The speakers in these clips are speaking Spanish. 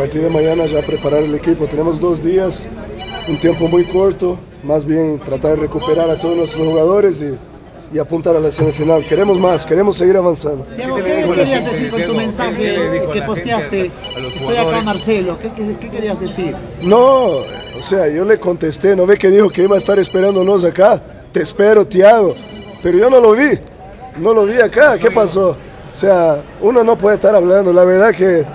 A partir de mañana ya preparar el equipo. Tenemos dos días, un tiempo muy corto, más bien tratar de recuperar a todos nuestros jugadores y, y apuntar a la semifinal. Queremos más, queremos seguir avanzando. Diego, ¿qué querías decir con tu mensaje que posteaste? Estoy acá, Marcelo. ¿Qué, qué, qué querías decir? No, o sea, yo le contesté, ¿no ve que dijo que iba a estar esperándonos acá? Te espero, Tiago. Pero yo no lo vi, no lo vi acá. ¿Qué pasó? O sea, uno no puede estar hablando. La verdad que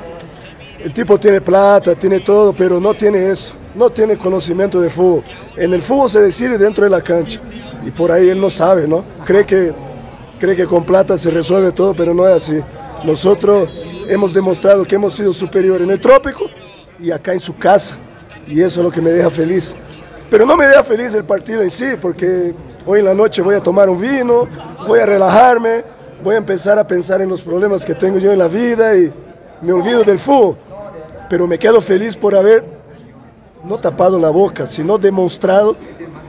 el tipo tiene plata, tiene todo, pero no tiene eso. No tiene conocimiento de fútbol. En el fútbol se decide dentro de la cancha. Y por ahí él no sabe, ¿no? Cree que, cree que con plata se resuelve todo, pero no es así. Nosotros hemos demostrado que hemos sido superiores en el trópico y acá en su casa. Y eso es lo que me deja feliz. Pero no me deja feliz el partido en sí, porque hoy en la noche voy a tomar un vino, voy a relajarme, voy a empezar a pensar en los problemas que tengo yo en la vida y me olvido del fútbol pero me quedo feliz por haber no tapado la boca, sino demostrado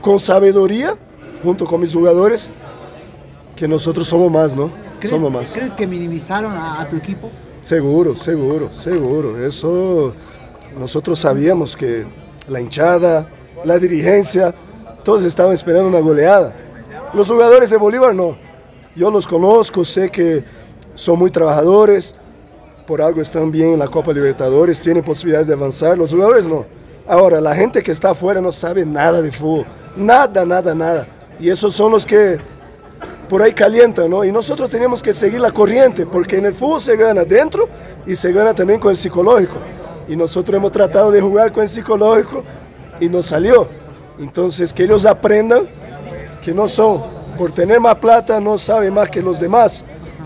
con sabiduría, junto con mis jugadores, que nosotros somos más, ¿no? ¿Crees, somos más. ¿Crees que minimizaron a, a, tu equipo? Seguro, seguro, seguro. Eso nosotros sabíamos que la hinchada, la dirigencia, todos estaban esperando una goleada. Los jugadores de Bolívar no. Yo los conozco, sé que son muy trabajadores, por algo están bien en la Copa Libertadores, tienen posibilidades de avanzar, los jugadores no. Ahora, la gente que está afuera no sabe nada de fútbol, nada, nada, nada. Y esos son los que por ahí calientan, ¿no? Y nosotros tenemos que seguir la corriente, porque en el fútbol se gana dentro y se gana también con el psicológico. Y nosotros hemos tratado de jugar con el psicológico y nos salió. Entonces, que ellos aprendan que no son, por tener más plata, no saben más que los demás.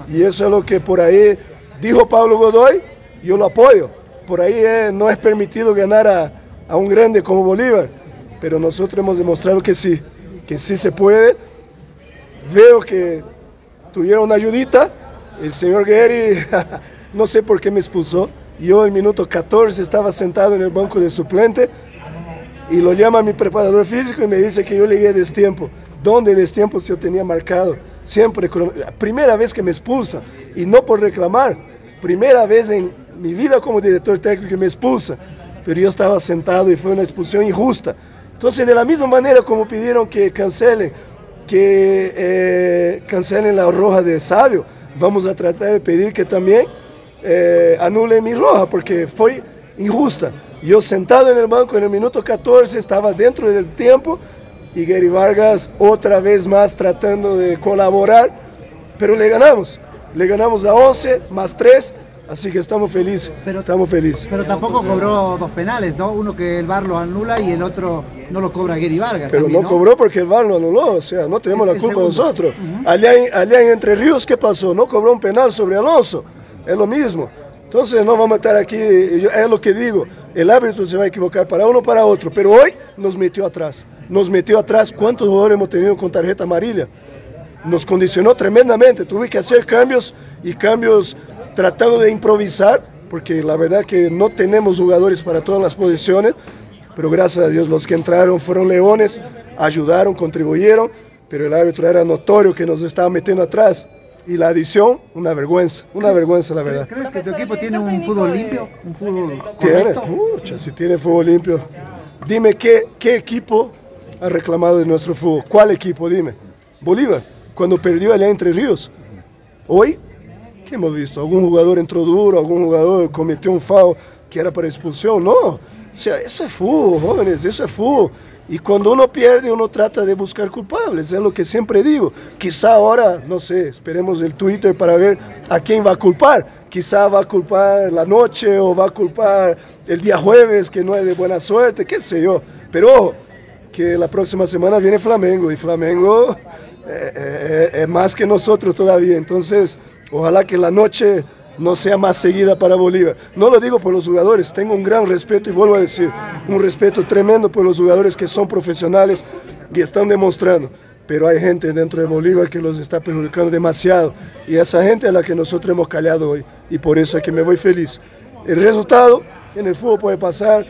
Y eso es lo que por ahí dijo Pablo Godoy, yo lo apoyo. Por ahí eh, no es permitido ganar a, a, un grande como Bolívar, pero nosotros hemos demostrado que sí, que sí se puede. Veo que tuvieron una ayudita, el señor Gary, no sé por qué me expulsó. Yo en minuto 14 estaba sentado en el banco de suplente y lo llama mi preparador físico y me dice que yo llegué a destiempo. ¿Dónde destiempo yo tenía marcado? Siempre, primera vez que me expulsa y no por reclamar, primera vez en mi vida como director técnico que me expulsa, pero yo estaba sentado y fue una expulsión injusta. Entonces, de la misma manera como pidieron que cancelen, que eh, cancelen la roja de Sabio, vamos a tratar de pedir que también eh, anulen mi roja, porque fue injusta. Yo sentado en el banco en el minuto 14, estaba dentro del tiempo, y Gary Vargas otra vez más tratando de colaborar, pero le ganamos. Le ganamos a 11 más 3, así que estamos felices. Pero, estamos felices. Pero tampoco cobró dos penales, ¿no? Uno que el VAR lo anula y el otro no lo cobra Gary Vargas. Pero también, no, cobró porque el VAR lo anuló, o sea, no tenemos la culpa nosotros. Uh -huh. allá, en, allá en Entre Ríos, ¿qué pasó? No cobró un penal sobre Alonso, es lo mismo. Entonces no vamos a estar aquí, es lo que digo, el árbitro se va a equivocar para uno o para otro, pero hoy nos metió atrás nos metió atrás. ¿Cuántos jugadores hemos tenido con tarjeta amarilla? Nos condicionó tremendamente. Tuve que hacer cambios y cambios tratando de improvisar, porque la verdad que no tenemos jugadores para todas las posiciones, pero gracias a Dios los que entraron fueron leones, ayudaron, contribuyeron, pero el árbitro era notorio que nos estaba metiendo atrás. Y la adición, una vergüenza, una vergüenza la verdad. ¿Crees que tu equipo tiene un fútbol limpio? ¿Un fútbol Tiene, pucha, si tiene fútbol limpio. Dime qué, qué equipo ha reclamado de nuestro fútbol. ¿Cuál equipo? Dime. Bolívar, cuando perdió allá entre Ríos. Hoy, ¿qué hemos visto? ¿Algún jugador entró duro? ¿Algún jugador cometió un foul que era para expulsión? No. O sea, eso es fútbol, jóvenes, eso es fútbol. Y cuando uno pierde, uno trata de buscar culpables, es lo que siempre digo. Quizá ahora, no sé, esperemos el Twitter para ver a quién va a culpar. Quizá va a culpar la noche o va a culpar el día jueves, que no es de buena suerte, qué sé yo. Pero ojo, que la próxima semana viene Flamengo y Flamengo eh, eh, más que nosotros todavía. Entonces, ojalá que la noche no sea más seguida para Bolívar. No lo digo por los jugadores, tengo un gran respeto y vuelvo a decir, un respeto tremendo por los jugadores que son profesionales y están demostrando. Pero hay gente dentro de Bolívar que los está perjudicando demasiado y esa gente es la que nosotros hemos callado hoy y por eso es que me voy feliz. El resultado en el fútbol puede pasar,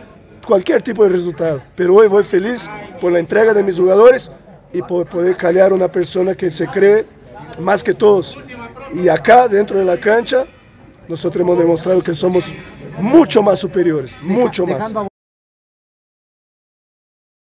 cualquier tipo de resultado. Pero hoy voy feliz por la entrega de mis jugadores y poder callar a una persona que se cree más que todos. Y acá, dentro de la cancha, nosotros hemos demostrado que somos mucho más superiores, mucho más.